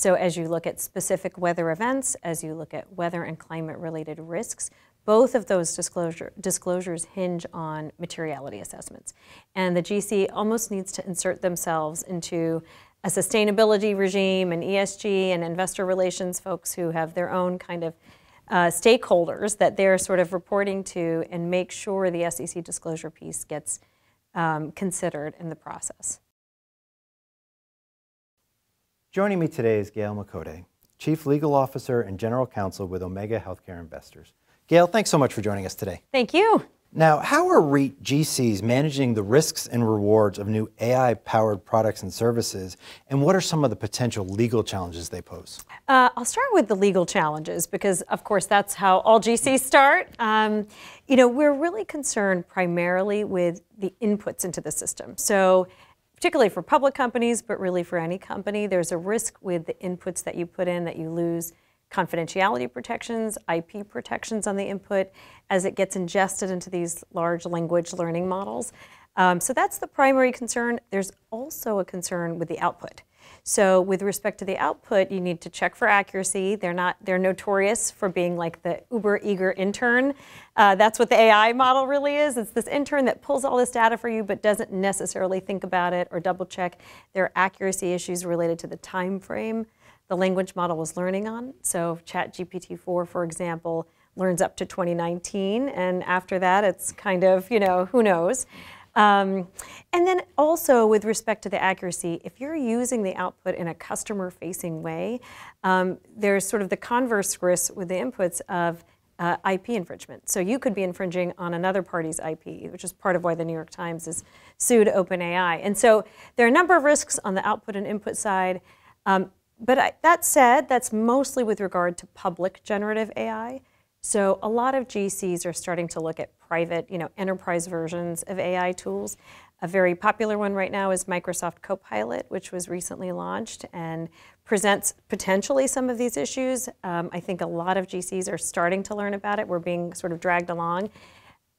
So as you look at specific weather events, as you look at weather and climate related risks, both of those disclosure, disclosures hinge on materiality assessments. And the GC almost needs to insert themselves into a sustainability regime and ESG and investor relations folks who have their own kind of uh, stakeholders that they're sort of reporting to and make sure the SEC disclosure piece gets um, considered in the process. Joining me today is Gail Makode, Chief Legal Officer and General Counsel with Omega Healthcare Investors. Gail, thanks so much for joining us today. Thank you. Now, how are REIT GCs managing the risks and rewards of new AI powered products and services? And what are some of the potential legal challenges they pose? Uh, I'll start with the legal challenges because, of course, that's how all GCs start. Um, you know, we're really concerned primarily with the inputs into the system. So, particularly for public companies, but really for any company, there's a risk with the inputs that you put in that you lose confidentiality protections, IP protections on the input as it gets ingested into these large language learning models. Um, so that's the primary concern. There's also a concern with the output. So with respect to the output, you need to check for accuracy. They're not they're notorious for being like the uber eager intern. Uh, that's what the AI model really is. It's this intern that pulls all this data for you but doesn't necessarily think about it or double check. There are accuracy issues related to the time frame the language model was learning on. So ChatGPT-4, for example, learns up to 2019, and after that, it's kind of, you know, who knows. Um, and then also with respect to the accuracy, if you're using the output in a customer facing way, um, there's sort of the converse risk with the inputs of uh, IP infringement. So you could be infringing on another party's IP, which is part of why the New York Times has sued OpenAI. And so there are a number of risks on the output and input side. Um, but I, that said, that's mostly with regard to public generative AI. So a lot of GCs are starting to look at private, you know, enterprise versions of AI tools. A very popular one right now is Microsoft Copilot, which was recently launched and presents potentially some of these issues. Um, I think a lot of GCs are starting to learn about it. We're being sort of dragged along.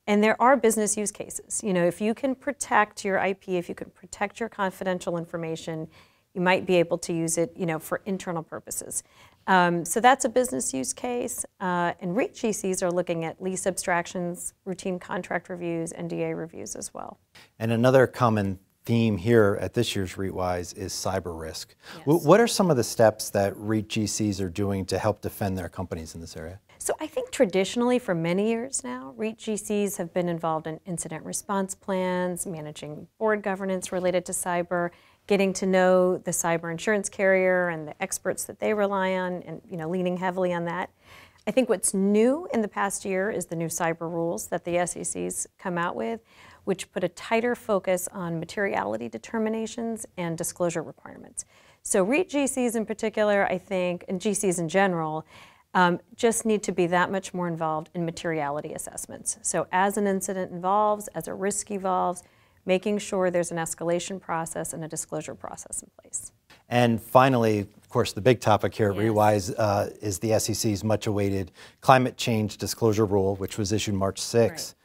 And there are business use cases. You know, if you can protect your IP, if you can protect your confidential information, you might be able to use it, you know, for internal purposes. Um, so that's a business use case. Uh, and REIT GCs are looking at lease abstractions, routine contract reviews, and DA reviews as well. And another common theme here at this year's REITwise is cyber risk. Yes. What are some of the steps that REIT GCs are doing to help defend their companies in this area? So I think traditionally for many years now, REIT GCs have been involved in incident response plans, managing board governance related to cyber, getting to know the cyber insurance carrier and the experts that they rely on and you know leaning heavily on that. I think what's new in the past year is the new cyber rules that the SEC's come out with, which put a tighter focus on materiality determinations and disclosure requirements. So REIT GCs in particular, I think, and GCs in general, um, just need to be that much more involved in materiality assessments. So as an incident evolves, as a risk evolves, making sure there's an escalation process and a disclosure process in place. And finally, of course, the big topic here at yes. REITwise uh, is the SEC's much awaited climate change disclosure rule, which was issued March 6.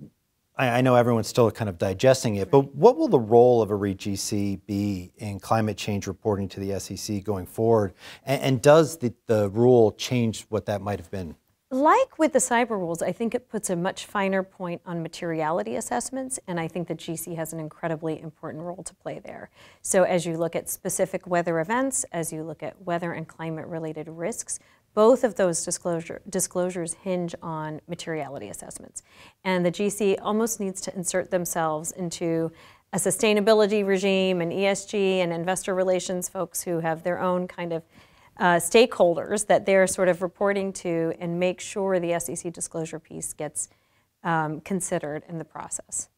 Right. I, I, know everyone's still kind of digesting it, right. but what will the role of a REIT GC be in climate change reporting to the SEC going forward? And, and does the, the rule change what that might have been? Like with the cyber rules, I think it puts a much finer point on materiality assessments, and I think the GC has an incredibly important role to play there. So as you look at specific weather events, as you look at weather and climate related risks, both of those disclosure, disclosures hinge on materiality assessments. And the GC almost needs to insert themselves into a sustainability regime and ESG and investor relations folks who have their own kind of uh, stakeholders that they're sort of reporting to and make sure the SEC disclosure piece gets um, considered in the process.